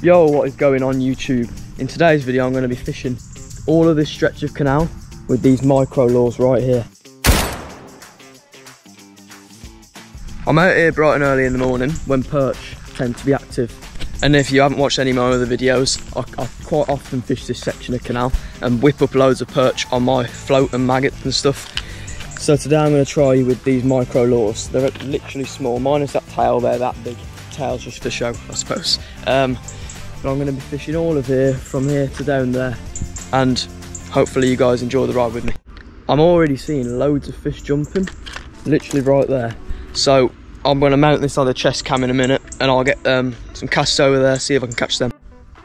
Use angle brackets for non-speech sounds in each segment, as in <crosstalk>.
Yo, what is going on YouTube? In today's video I'm going to be fishing all of this stretch of canal with these micro lures right here. I'm out here bright and early in the morning when perch tend to be active. And if you haven't watched any of my other videos, I, I quite often fish this section of canal and whip up loads of perch on my float and maggots and stuff. So today I'm going to try with these micro lures. They're literally small, minus that tail, they're that big. Tail's just for show, I suppose. Um, but I'm going to be fishing all of here from here to down there. And hopefully you guys enjoy the ride with me. I'm already seeing loads of fish jumping literally right there. So I'm going to mount this other chest cam in a minute and I'll get um, some casts over there see if I can catch them.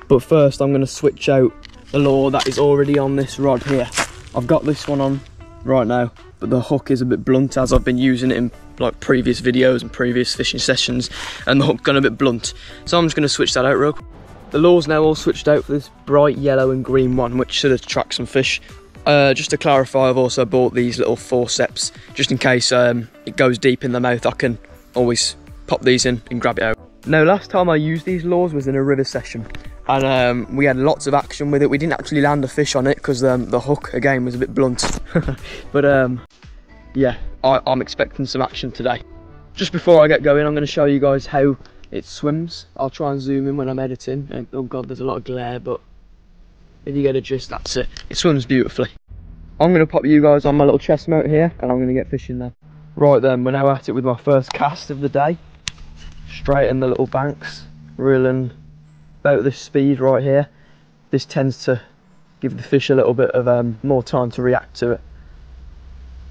But first I'm going to switch out the lure that is already on this rod here. I've got this one on right now but the hook is a bit blunt as I've been using it in like previous videos and previous fishing sessions and the hook gone a bit blunt. So I'm just going to switch that out real quick the lure's now all switched out for this bright yellow and green one, which should attract some fish. Uh, just to clarify, I've also bought these little forceps, just in case um, it goes deep in the mouth, I can always pop these in and grab it out. Now, last time I used these lures was in a river session, and um, we had lots of action with it. We didn't actually land a fish on it because um, the hook, again, was a bit blunt. <laughs> but um, yeah, I, I'm expecting some action today. Just before I get going, I'm going to show you guys how it swims. I'll try and zoom in when I'm editing. And, oh god, there's a lot of glare, but if you get a gist, that's it. It swims beautifully. I'm going to pop you guys on my little chest mount here, and I'm going to get fishing there. Right then, we're now at it with my first cast of the day. Straight in the little banks, reeling about this speed right here. This tends to give the fish a little bit of um, more time to react to it.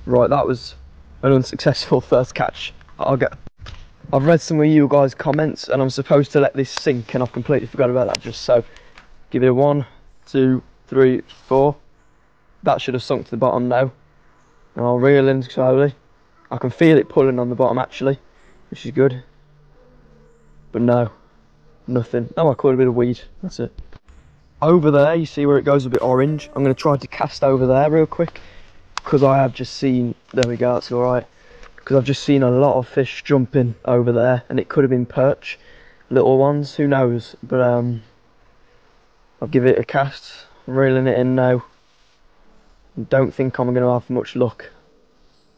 Right, that was an unsuccessful <laughs> first catch. I'll get I've read some of you guys' comments and I'm supposed to let this sink and I've completely forgot about that just so. Give it a one, two, three, four. That should have sunk to the bottom now. And I'll reel in slowly. I can feel it pulling on the bottom actually, which is good. But no, nothing. Oh, I caught a bit of weed, that's it. Over there, you see where it goes a bit orange. I'm going to try to cast over there real quick because I have just seen, there we go, that's alright because I've just seen a lot of fish jumping over there and it could have been perch little ones who knows? But um I'll give it a cast. I'm reeling it in now. Don't think I'm going to have much luck.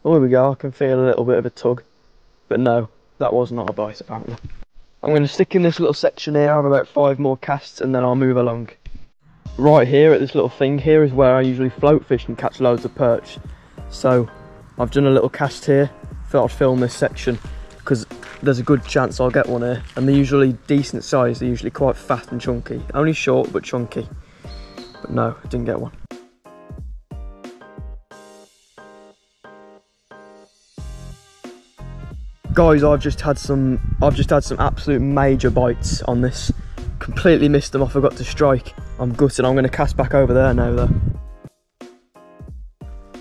Oh here we go. I can feel a little bit of a tug. But no that was not a bite apparently. I'm going to stick in this little section here I have about five more casts and then I'll move along. Right here at this little thing here is where I usually float fish and catch loads of perch. So I've done a little cast here thought I'd film this section because there's a good chance I'll get one here. And they're usually decent size they're usually quite fat and chunky. Only short but chunky. But no I didn't get one. Guys I've just had some I've just had some absolute major bites on this. Completely missed them I forgot to strike. I'm gutted I'm going to cast back over there now though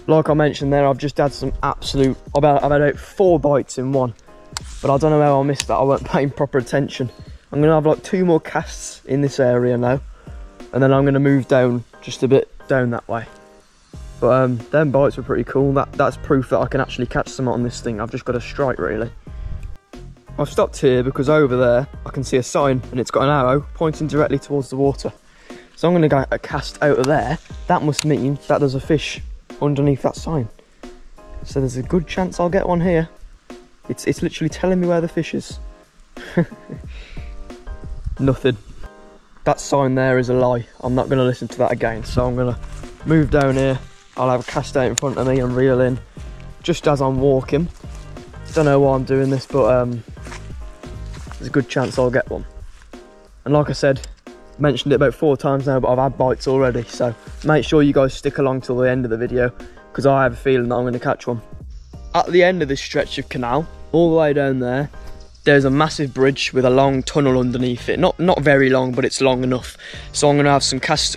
like I mentioned there, I've just had some absolute, I've had, I've had four bites in one. But I don't know how I missed that, I weren't <laughs> paying proper attention. I'm gonna have like two more casts in this area now. And then I'm gonna move down just a bit down that way. But um, them bites were pretty cool. That That's proof that I can actually catch some on this thing. I've just got a strike really. I've stopped here because over there I can see a sign and it's got an arrow pointing directly towards the water. So I'm to go a cast out of there. That must mean that there's a fish underneath that sign. So there's a good chance I'll get one here. It's, it's literally telling me where the fish is. <laughs> Nothing. That sign there is a lie. I'm not going to listen to that again. So I'm going to move down here. I'll have a cast out in front of me and reel in just as I'm walking. Don't know why I'm doing this, but um, there's a good chance I'll get one. And like I said, mentioned it about four times now, but I've had bites already. So make sure you guys stick along till the end of the video because I have a feeling that I'm going to catch one. At the end of this stretch of canal, all the way down there, there's a massive bridge with a long tunnel underneath it. Not not very long, but it's long enough. So I'm going to have some cast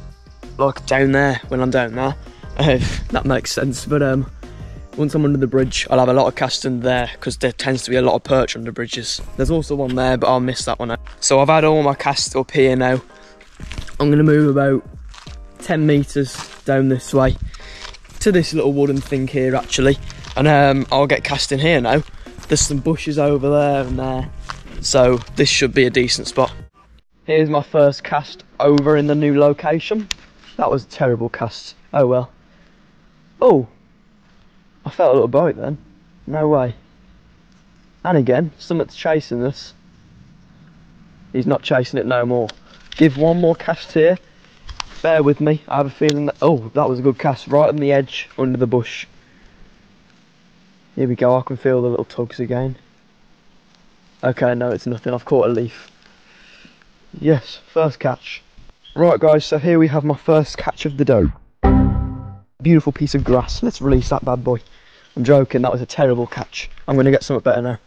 like down there when I'm down there. If <laughs> that makes sense. But um, once I'm under the bridge, I'll have a lot of casting there because there tends to be a lot of perch under bridges. There's also one there, but I'll miss that one out. So I've had all my casts up here now. I'm to move about 10 metres down this way to this little wooden thing here actually and um, I'll get casting here now there's some bushes over there and there so this should be a decent spot Here's my first cast over in the new location. That was a terrible cast. Oh well. Oh, I felt a little bite then. No way. And again, something's chasing us. He's not chasing it no more. Give one more cast here. Bear with me. I have a feeling that. Oh, that was a good cast. Right on the edge, under the bush. Here we go. I can feel the little tugs again. Okay, no, it's nothing. I've caught a leaf. Yes, first catch. Right, guys. So here we have my first catch of the day. Beautiful piece of grass. Let's release that bad boy. I'm joking. That was a terrible catch. I'm going to get something better now.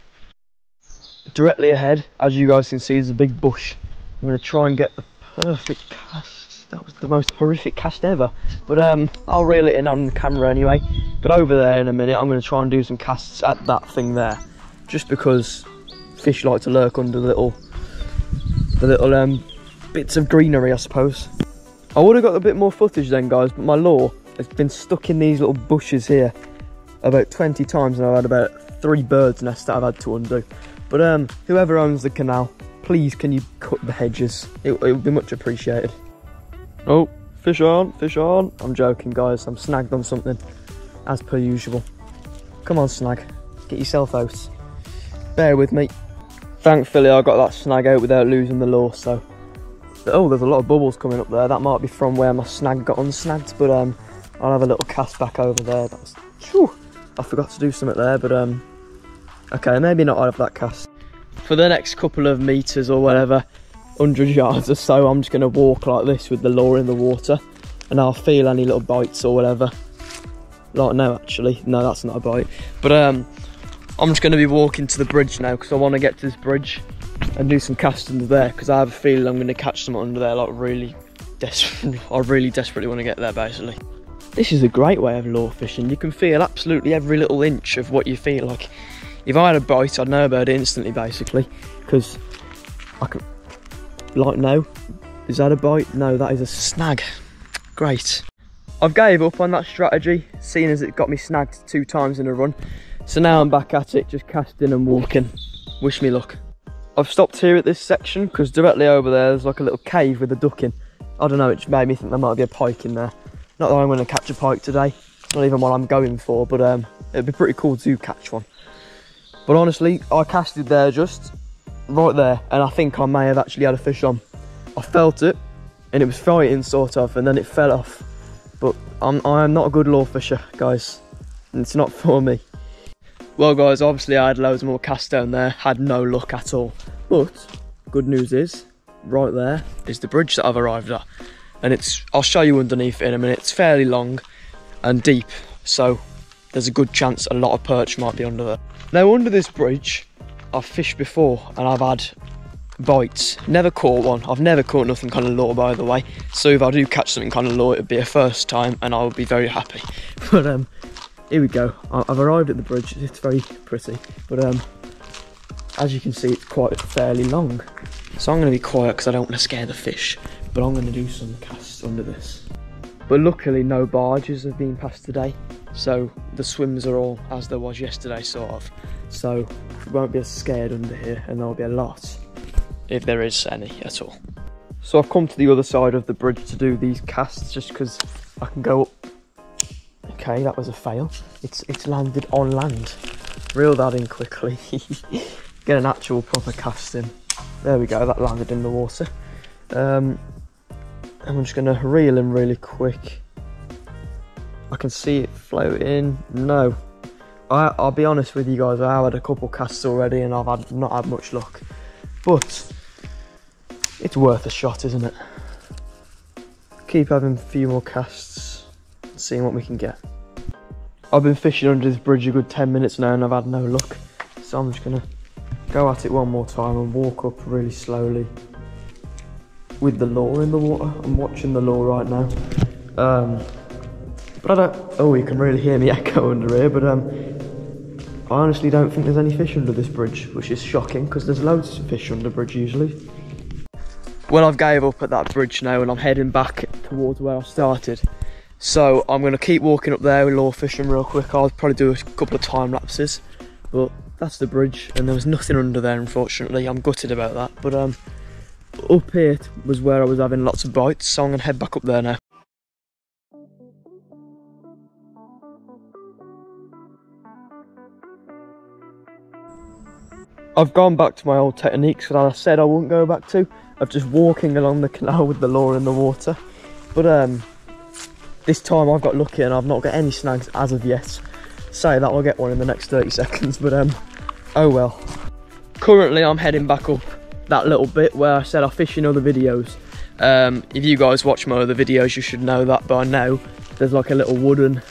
Directly ahead, as you guys can see, is a big bush. I'm going to try and get the perfect cast. That was the most horrific cast ever. But um, I'll reel it in on camera anyway. But over there in a minute, I'm going to try and do some casts at that thing there. Just because fish like to lurk under the little, the little um, bits of greenery, I suppose. I would have got a bit more footage then, guys, but my lure has been stuck in these little bushes here about 20 times and I've had about three birds nests that I've had to undo. But um, whoever owns the canal, please can you cut the hedges? It, it would be much appreciated. Oh, fish on, fish on. I'm joking, guys. I'm snagged on something, as per usual. Come on, snag. Get yourself out. Bear with me. Thankfully, I got that snag out without losing the lure, so... Oh, there's a lot of bubbles coming up there. That might be from where my snag got unsnagged, but um, I'll have a little cast back over there. That's... Whew, I forgot to do something there, but um, Okay, maybe not out of that cast. For the next couple of metres or whatever, 100 yards or so, I'm just going to walk like this with the lure in the water and I'll feel any little bites or whatever. Like, no, actually, no, that's not a bite. But um, I'm just going to be walking to the bridge now because I want to get to this bridge and do some casting there because I have a feeling I'm going to catch some under there like really desperate. <laughs> I really desperately want to get there basically. This is a great way of lure fishing. You can feel absolutely every little inch of what you feel like if I had a bite, I'd know about it instantly, basically, because I can, like, no, is that a bite? No, that is a snag. Great. I've gave up on that strategy, seeing as it got me snagged two times in a run. So now I'm back at it, just casting and walking. Wish me luck. I've stopped here at this section because directly over there there's like a little cave with a duck in. I don't know, it made me think there might be a pike in there. Not that I'm going to catch a pike today, not even what I'm going for, but um, it'd be pretty cool to catch one. But honestly, I casted there just right there, and I think I may have actually had a fish on. I felt it, and it was fighting sort of, and then it fell off. But I'm I am not a good lure fisher, guys. It's not for me. Well, guys, obviously I had loads more cast down there, had no luck at all. But good news is, right there is the bridge that I've arrived at, and it's I'll show you underneath in a minute. It's fairly long and deep, so there's a good chance a lot of perch might be under there. Now under this bridge, I've fished before and I've had bites. Never caught one. I've never caught nothing kind of lure by the way. So if I do catch something kind of lure, it'd be a first time and I would be very happy. <laughs> But um, here we go. I've arrived at the bridge. It's very pretty. But um, as you can see, it's quite fairly long. So I'm going to be quiet because I don't want to scare the fish. But I'm going to do some casts under this. But luckily no barges have been passed today. So the swims are all as there was yesterday, sort of. So we won't be as scared under here, and there'll be a lot, if there is any at all. So I've come to the other side of the bridge to do these casts, just because I can go up. Okay, that was a fail. It's it's landed on land. Reel that in quickly. <laughs> Get an actual proper cast in. There we go. That landed in the water. Um, I'm just gonna reel in really quick I can see it floating. No. I, I'll be honest with you guys, I have had a couple casts already and I've had not had much luck. But it's worth a shot, isn't it? Keep having a few more casts, seeing what we can get. I've been fishing under this bridge a good 10 minutes now and I've had no luck. So I'm just gonna go at it one more time and walk up really slowly with the lure in the water. I'm watching the lure right now. Um, but I don't, oh, you can really hear me <laughs> echo under here, but um, I honestly don't think there's any fish under this bridge, which is shocking because there's loads of fish under bridge usually. Well, I've gave up at that bridge now and I'm heading back towards where I started. So I'm going to keep walking up there with lure fishing real quick. I'll probably do a couple of time lapses, but that's the bridge and there was nothing under there, unfortunately. I'm gutted about that, but um, up here was where I was having lots of bites, so I'm gonna head back up there now. I've gone back to my old techniques that I said I wouldn't go back to, of just walking along the canal with the lure in the water. But um, this time I've got lucky and I've not got any snags as of yet. Say that I'll get one in the next 30 seconds, but um, oh well. Currently I'm heading back up that little bit where I said I fish in other videos. Um, if you guys watch my other videos, you should know that by now. There's like a little wooden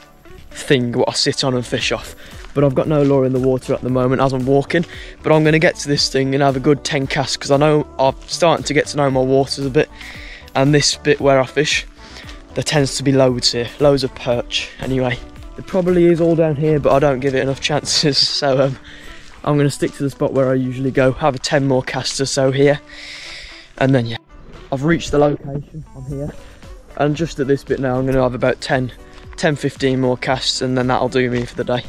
thing what I sit on and fish off. But I've got no lure in the water at the moment as I'm walking. But I'm going to get to this thing and have a good 10 casts because I know I'm starting to get to know my waters a bit. And this bit where I fish, there tends to be loads here, loads of perch. Anyway, it probably is all down here, but I don't give it enough chances. <laughs> So um, I'm going to stick to the spot where I usually go, have a 10 more casts or so here. And then, yeah, I've reached the location, I'm here. And just at this bit now, I'm going to have about 10, 10, 15 more casts and then that'll do me for the day.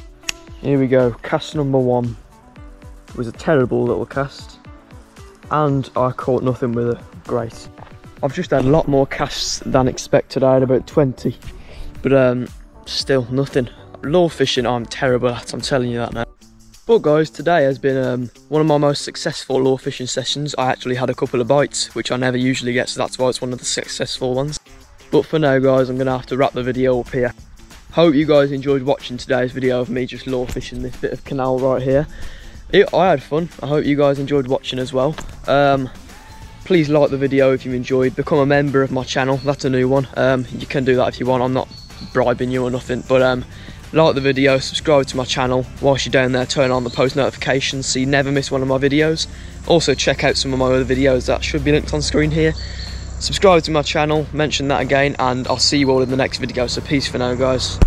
Here we go, cast number one. It was a terrible little cast. And I caught nothing with it, great. I've just had a lot more casts than expected, I had about 20. But um, still nothing. Lure fishing I'm terrible at, I'm telling you that now. But guys, today has been um, one of my most successful lure fishing sessions. I actually had a couple of bites, which I never usually get, so that's why it's one of the successful ones. But for now guys, I'm to have to wrap the video up here. Hope you guys enjoyed watching today's video of me just lure fishing this bit of canal right here. It, I had fun. I hope you guys enjoyed watching as well. Um, please like the video if you enjoyed. Become a member of my channel. That's a new one. Um, you can do that if you want. I'm not bribing you or nothing. But um, like the video, subscribe to my channel. Whilst you're down there, turn on the post notifications so you never miss one of my videos. Also check out some of my other videos that should be linked on screen here. Subscribe to my channel, mention that again, and I'll see you all in the next video. So peace for now, guys.